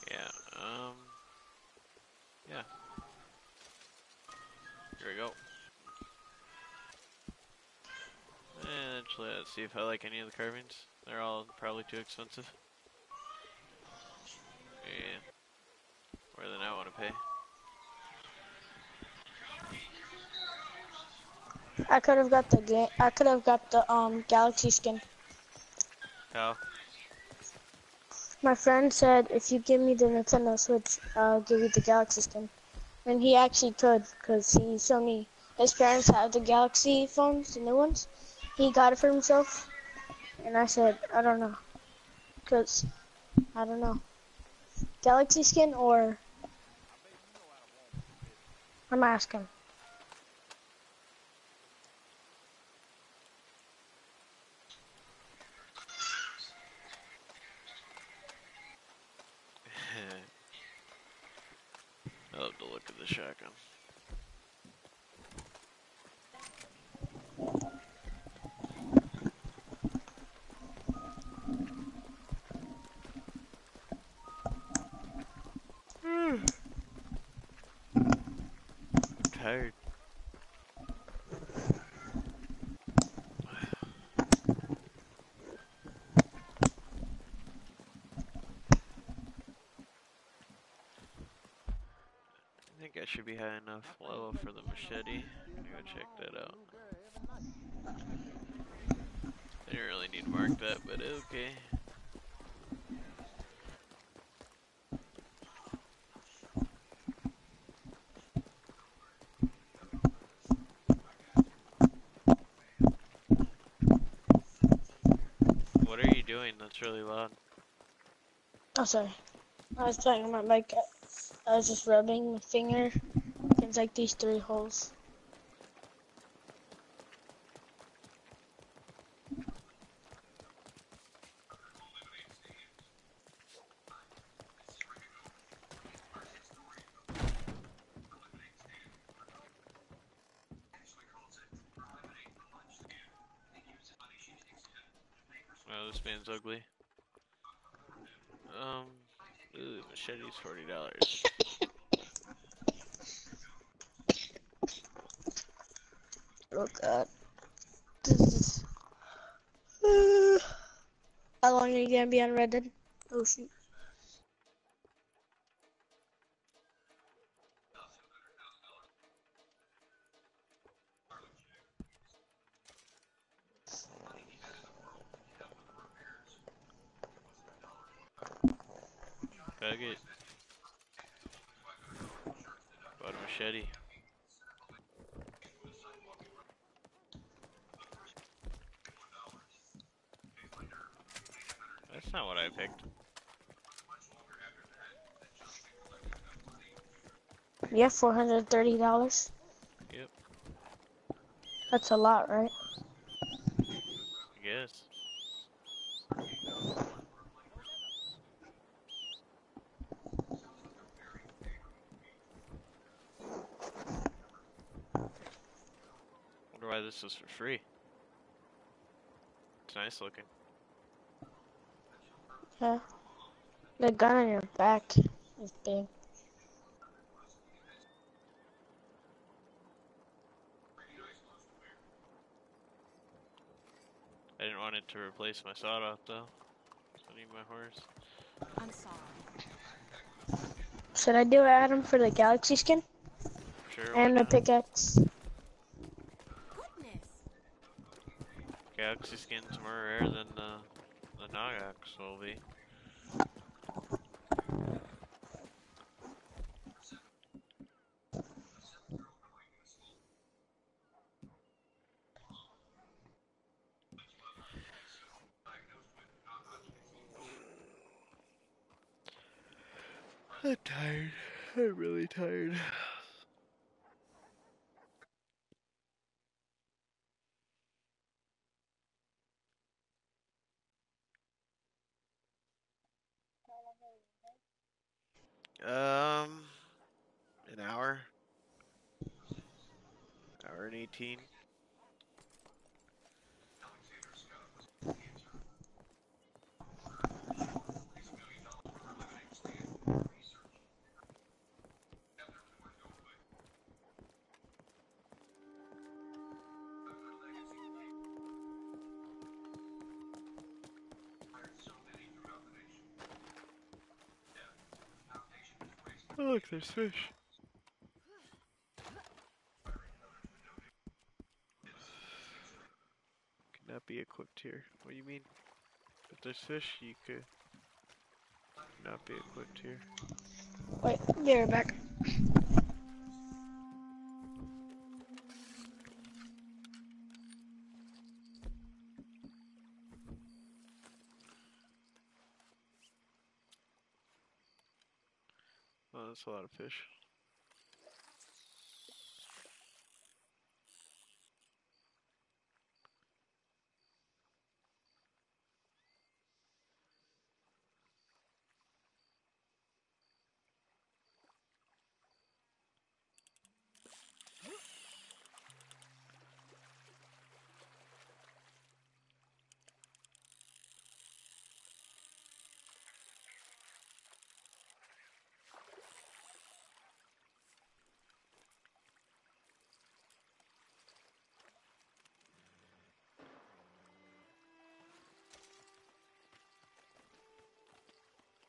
Yeah, um yeah. Here we go. And actually, let's see if I like any of the carvings. They're all probably too expensive. Yeah. More than I want to pay. I could have got the game. I could have got the um Galaxy skin. How? My friend said if you give me the Nintendo Switch, I'll give you the Galaxy skin. And he actually could, cause he showed me his parents have the Galaxy phones, the new ones. He got it for himself, and I said I don't know, cause I don't know. Galaxy skin or I'm asking. I love the look of the shotgun. I'm tired. I think I should be high enough level for the machete. I'm gonna go check that out. I didn't really need to mark that, but okay. What are you doing? That's really loud. Oh, sorry. I was playing on my mic. I was just rubbing my finger against like these three holes. Oh, this man's ugly. Um, ooh, machete's forty dollars. Oh god. This is. How long are you gonna be on? Oh shoot. Bag it. machete. That's not what I picked. Yeah, four hundred thirty dollars. Yep. That's a lot, right? I guess. Wonder why this is for free. It's nice looking. Yeah. The gun on your back is big. I didn't want it to replace my sawed off though. So I need my horse. I'm sorry. Should I do it, Adam, for the galaxy skin Sure. and the pickaxe? Goodness. Galaxy skin's more rare than the the will be. I'm tired. I'm really tired. Um, an hour. Hour and 18. Look, there's fish. Could not be equipped here. What do you mean? If there's fish, you could not be equipped here. Wait, be right back. Oh, that's a lot of fish.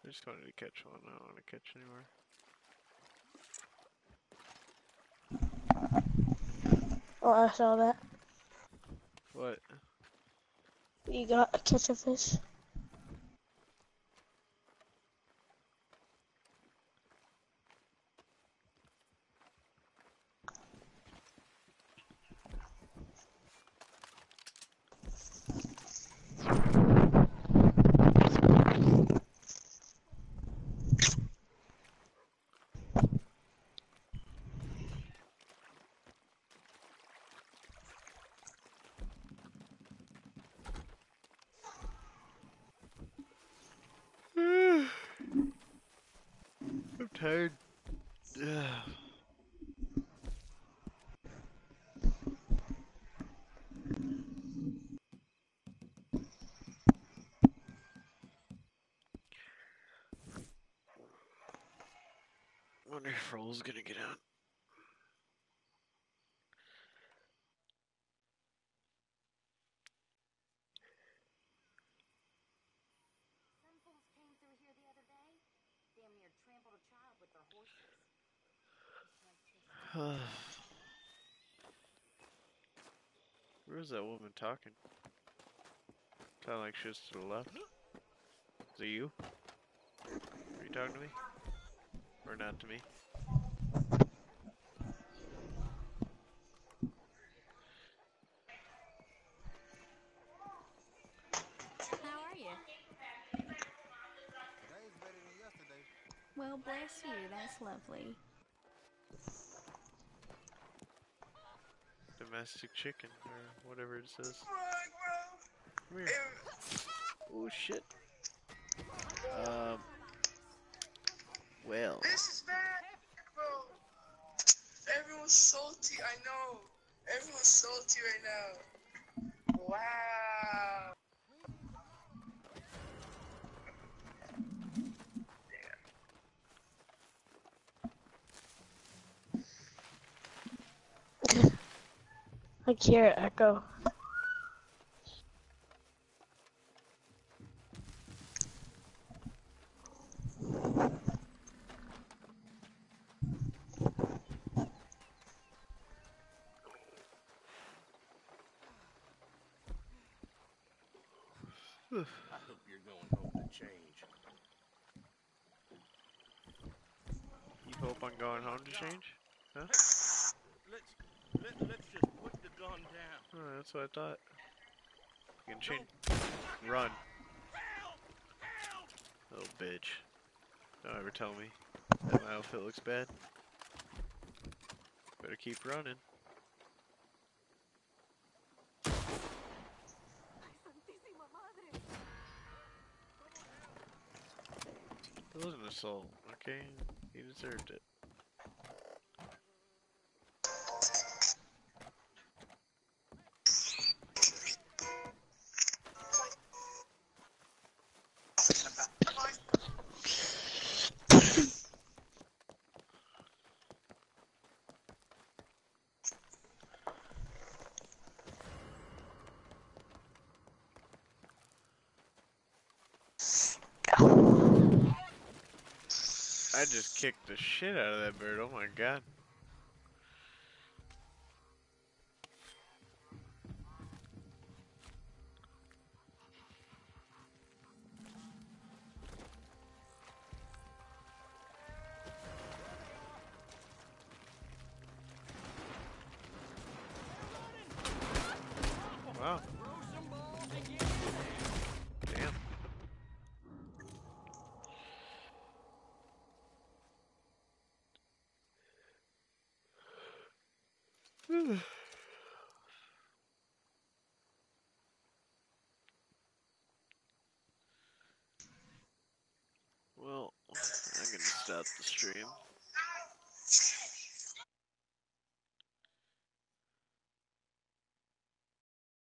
I just wanted to catch one. I don't want to catch anymore. Oh, I saw that. What? You got a catch a fish. I'm tired. Ugh. Wonder if Roll's gonna get out. Some fools came through here the other day. Damn near trampled a child with their horses. Where is that woman talking? Sound like she's to the left. Is it you? Are you talking to me? Or not to me? Oh, bless you. That's lovely. Domestic chicken, or whatever it says. Come here. Oh shit. Um. Well. This is bad, bro. Everyone's salty. I know. Everyone's salty right now. Wow. I hear it echo. I hope you're going home to change. You hope I'm going home to change? Let's let, let's just put the gun down. Oh, that's what I thought. You can change. Run. Little bitch. Don't ever tell me that my outfit looks bad. Better keep running. It was an assault, okay? He deserved it. Kicked the shit out of that bird. Oh my god.